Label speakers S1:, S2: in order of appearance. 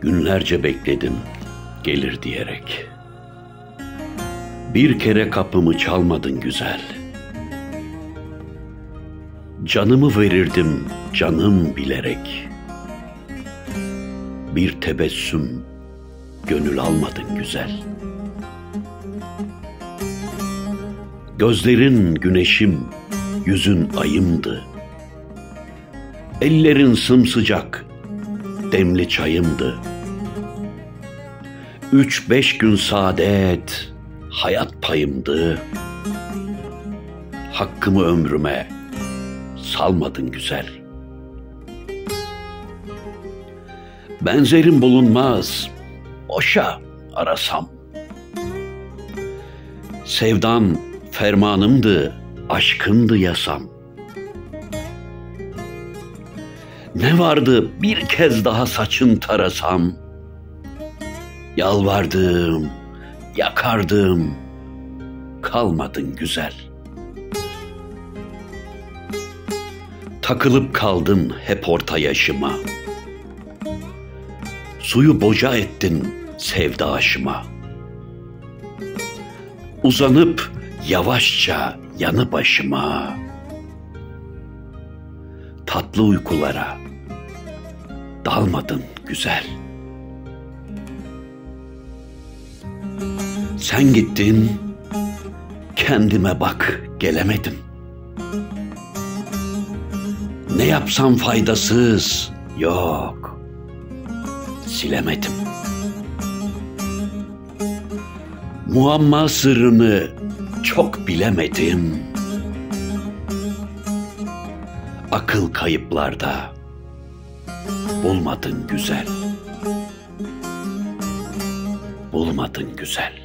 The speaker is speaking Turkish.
S1: Günlerce bekledim gelir diyerek. Bir kere kapımı çalmadın güzel. Canımı verirdim canım bilerek. Bir tebessüm gönül almadın güzel. Gözlerin güneşim, yüzün ayımdı. Ellerin sımsıcak, demli çayımdı. Üç beş gün saadet, hayat payımdı. Hakkımı ömrüme salmadın güzel. Benzerim bulunmaz, boşa arasam. Sevdan fermanımdı, aşkındı yasam. Ne vardı bir kez daha saçın tarasam. Yalvardım, yakardım, kalmadın güzel. Takılıp kaldın hep orta yaşıma. Suyu boca ettin sevdaşıma. Uzanıp yavaşça yanı başıma. Tatlı uykulara dalmadın güzel. Sen gittin, kendime bak gelemedim. Ne yapsam faydasız, yok, silemedim. Muamma sırrını çok bilemedim. Akıl kayıplarda bulmadın güzel. Bulmadın güzel.